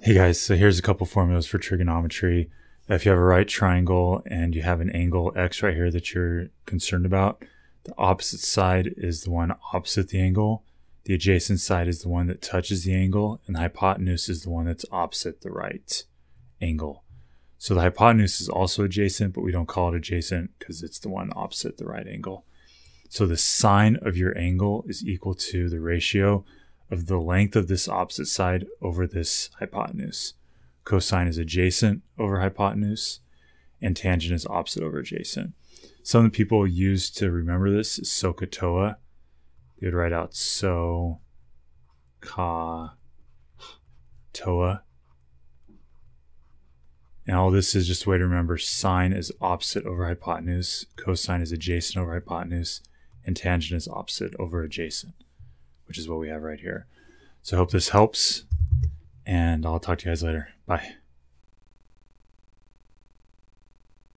Hey guys, so here's a couple formulas for trigonometry. If you have a right triangle and you have an angle x right here that you're concerned about, the opposite side is the one opposite the angle, the adjacent side is the one that touches the angle, and the hypotenuse is the one that's opposite the right angle. So the hypotenuse is also adjacent, but we don't call it adjacent because it's the one opposite the right angle. So the sine of your angle is equal to the ratio of the length of this opposite side over this hypotenuse. Cosine is adjacent over hypotenuse, and tangent is opposite over adjacent. Some of the people use to remember this is SOHCAHTOA. They would write out SOH CAH TOA. And all this is just a way to remember sine is opposite over hypotenuse, cosine is adjacent over hypotenuse, and tangent is opposite over adjacent which is what we have right here. So I hope this helps, and I'll talk to you guys later. Bye.